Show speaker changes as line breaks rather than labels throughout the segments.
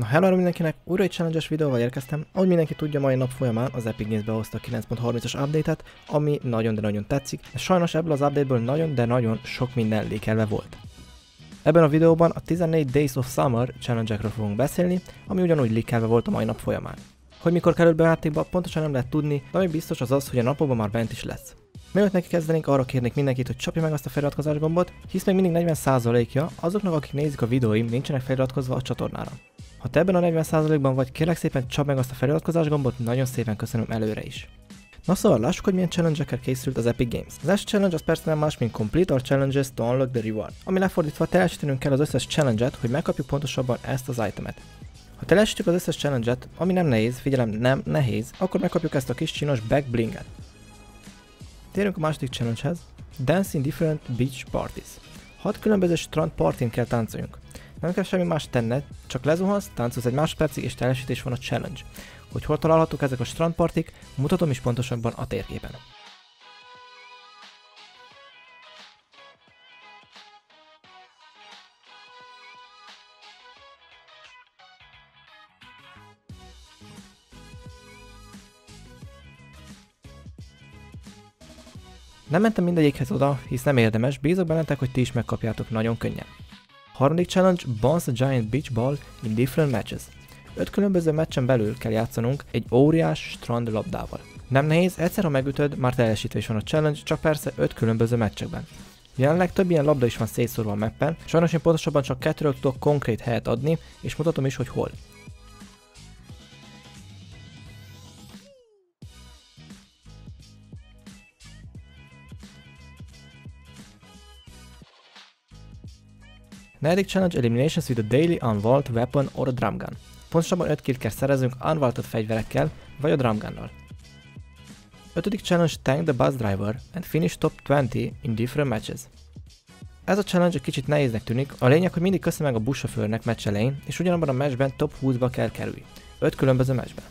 Na hello mindenkinek, újra egy challenge videóval érkeztem. Ahogy mindenki tudja, mai nap folyamán az Epic Games behozta a 9.30-as update-et, ami nagyon de nagyon tetszik, de sajnos ebből az updateből nagyon de nagyon sok minden lékelve volt. Ebben a videóban a 14 Days of Summer challenge fogunk beszélni, ami ugyanúgy lékelve volt a mai nap folyamán. Hogy mikor került be a játékba, pontosan nem lehet tudni, de ami biztos az az, hogy a napokban már bent is lesz. Mielőtt neki kezdenénk, arra kérnék mindenkit, hogy csapja meg azt a feliratkozás gombot, hisz még mindig 40%-ja azoknak, akik nézik a videóim, nincsenek feliratkozva a csatornára. Ha te ebben a 40%-ban vagy, kérlek szépen csap meg azt a feliratkozás gombot, nagyon szépen köszönöm előre is. Na szóval lássuk, hogy milyen challenge készült az Epic Games. Az első challenge az persze nem más, mint Complete our challenges to unlock the reward, ami lefordítva teljesítenünk kell az összes challenge-et, hogy megkapjuk pontosabban ezt az itemet. Ha teljesítjük az összes challenge-et, ami nem nehéz, figyelem nem nehéz, akkor megkapjuk ezt a kis csinos back blinget. Térjünk a második challenge-hez. Dance in different beach parties. Hat különböző strand partin kell táncoljunk. Nem kell semmi más tenned, csak lezuhansz, táncolsz egy másodpercig és teljesítés van a challenge. Hogy hol találhatók ezek a strandpartik, mutatom is pontosabban a térképen. Nem mentem mindegyikhez oda, hisz nem érdemes, bízok bennetek, hogy ti is megkapjátok nagyon könnyen. Harmadik challenge, Bounce a Giant Beach Ball in different matches. Öt különböző meccsen belül kell játszanunk egy óriás strand labdával. Nem nehéz, egyszer ha megütöd, már teljesítés van a challenge, csak persze öt különböző meccsekben. Jelenleg több ilyen labda is van szétszórva a mappen, sajnos én pontosabban csak kettőről tudok konkrét helyet adni, és mutatom is, hogy hol. Negyedik challenge eliminations with a daily unvault weapon or a drum gun. Pontosabban 5 kill kell szerezünk unvaulted fegyverekkel, vagy a drum gunnal. Ötödik challenge tank the bus driver and finish top 20 in different matches. Ez a challenge egy kicsit nehéznek tűnik, a lényeg, hogy mindig köszön meg a buszsofőrnek meccs elején, és ugyanabban a meccsben top 20-ba kell kerülni. 5 különböző meccsben.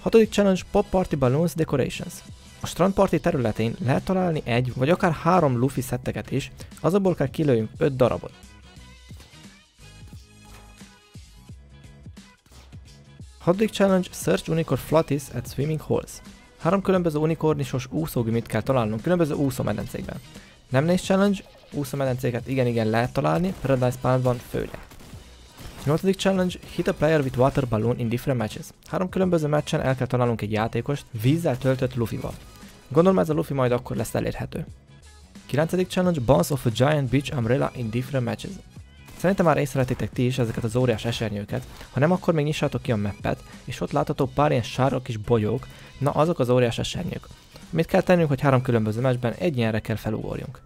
Hatodik challenge Pop Party Balloons Decorations. A strandparti területén lehet találni egy vagy akár három Luffy szetteket is, azokból kell kilőjünk 5 darabot. Hatodik challenge Search Unicorn Flatis at Swimming Holes. Három különböző unikornisos úszógumit kell találnunk különböző úszómedencékben. Nem néz challenge, úszómedencéket igen-igen lehet találni, Paradise Palmban főleg. 8. challenge, hit a player with water balloon in different matches. Három különböző meccsen el kell találnunk egy játékost vízzel töltött Luffy-val. Gondolom ez a Luffy majd akkor lesz elérhető. 9. challenge, bounce of a giant beach umbrella in different matches. Szerintem már észrevetitek ti is ezeket az óriás esernyőket, ha nem akkor még nyissátok ki a mappet, és ott látható pár ilyen sárga kis bolyók, na azok az óriás esernyők. Mit kell tennünk, hogy három különböző meccsben egy ilyenre kell felugorjunk.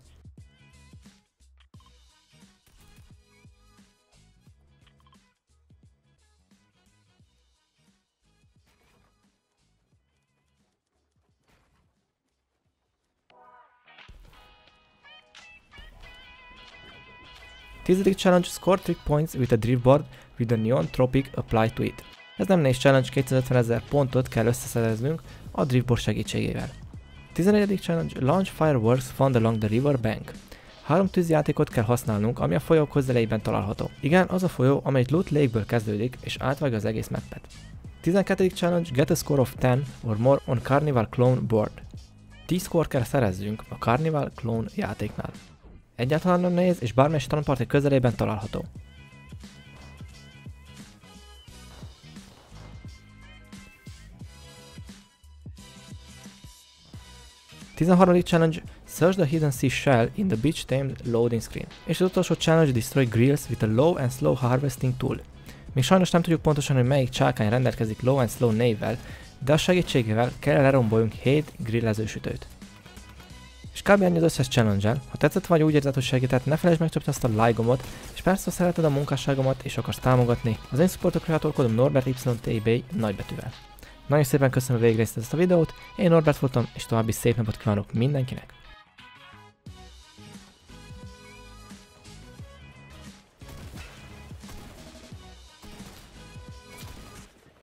Tizedik challenge score trick points with a driftboard with a neon tropic applied to it. Ez nem nehéz challenge, 250 ezer pontot kell összeszereznünk a driftboard segítségével. 11. challenge Launch fireworks found along the river bank. Három tűzjátékot kell használnunk, ami a folyó közelében található. Igen, az a folyó, amely Loot Lake-ből kezdődik, és átvágja az egész mappet. 12. challenge Get a score of 10 or more on Carnival Clone board. 10 score kell szerezzünk a Carnival Clone játéknál. Egyáltalán nem nehéz, és bármely strandparti közelében található. Tizenharmadik challenge Search the hidden sea shell in the beach tamed loading screen. És az utolsó challenge Destroy grills with a low and slow harvesting tool. Még sajnos nem tudjuk pontosan, hogy melyik csákány rendelkezik low and slow névvel, de a segítségével kell leromboljunk 7 grillezősütőt. És kb. ennyi az összes challenge -el. Ha tetszett vagy úgy érzed, hogy segített, ne felejtsd megcsapni azt a like gombot, és persze ha szereted a munkásságomat és akarsz támogatni, az én supportok kreator kódom Norbert YTB nagybetűvel. Nagyon szépen köszönöm, hogy ezt a videót, én Norbert voltam, és további szép napot kívánok mindenkinek!